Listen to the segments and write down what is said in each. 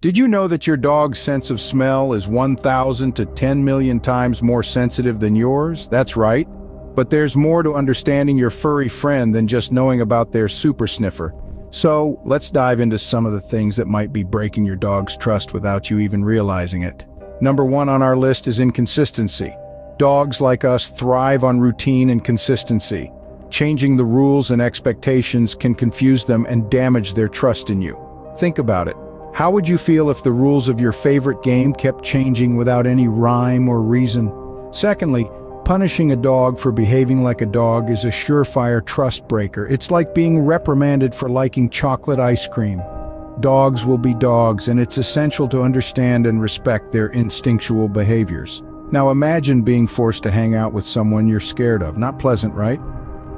Did you know that your dog's sense of smell is 1,000 to 10 million times more sensitive than yours? That's right. But there's more to understanding your furry friend than just knowing about their super sniffer. So, let's dive into some of the things that might be breaking your dog's trust without you even realizing it. Number one on our list is inconsistency. Dogs like us thrive on routine and consistency. Changing the rules and expectations can confuse them and damage their trust in you. Think about it. How would you feel if the rules of your favorite game kept changing without any rhyme or reason? Secondly, punishing a dog for behaving like a dog is a surefire trust breaker. It's like being reprimanded for liking chocolate ice cream. Dogs will be dogs, and it's essential to understand and respect their instinctual behaviors. Now imagine being forced to hang out with someone you're scared of. Not pleasant, right?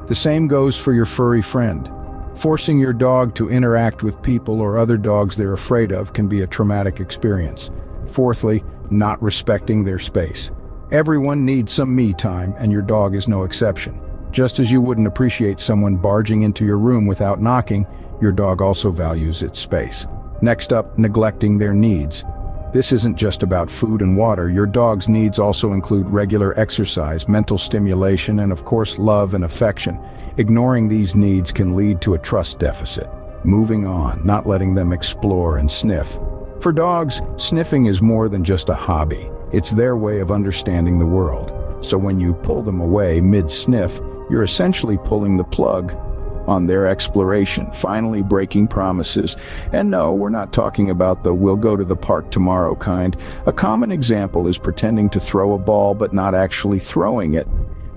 The same goes for your furry friend. Forcing your dog to interact with people or other dogs they're afraid of can be a traumatic experience. Fourthly, not respecting their space. Everyone needs some me time, and your dog is no exception. Just as you wouldn't appreciate someone barging into your room without knocking, your dog also values its space. Next up, neglecting their needs. This isn't just about food and water. Your dog's needs also include regular exercise, mental stimulation, and of course love and affection. Ignoring these needs can lead to a trust deficit. Moving on, not letting them explore and sniff. For dogs, sniffing is more than just a hobby. It's their way of understanding the world. So when you pull them away mid-sniff, you're essentially pulling the plug on their exploration, finally breaking promises. And no, we're not talking about the we'll go to the park tomorrow kind. A common example is pretending to throw a ball but not actually throwing it.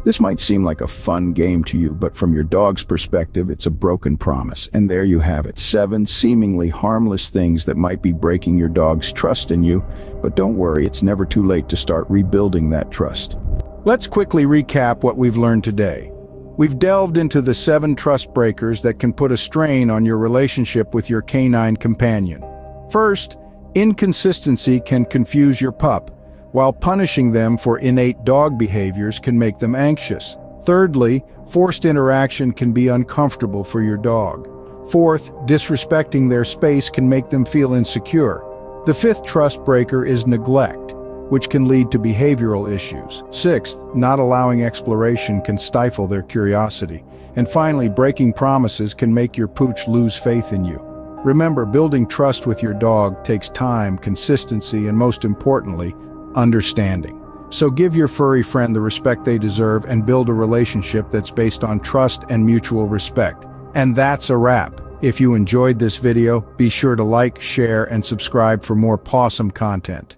This might seem like a fun game to you, but from your dog's perspective, it's a broken promise. And there you have it, seven seemingly harmless things that might be breaking your dog's trust in you. But don't worry, it's never too late to start rebuilding that trust. Let's quickly recap what we've learned today. We've delved into the seven trust breakers that can put a strain on your relationship with your canine companion. First, inconsistency can confuse your pup, while punishing them for innate dog behaviors can make them anxious. Thirdly, forced interaction can be uncomfortable for your dog. Fourth, disrespecting their space can make them feel insecure. The fifth trust breaker is neglect which can lead to behavioral issues. Sixth, not allowing exploration can stifle their curiosity. And finally, breaking promises can make your pooch lose faith in you. Remember, building trust with your dog takes time, consistency, and most importantly, understanding. So give your furry friend the respect they deserve and build a relationship that's based on trust and mutual respect. And that's a wrap. If you enjoyed this video, be sure to like, share, and subscribe for more pawsome content.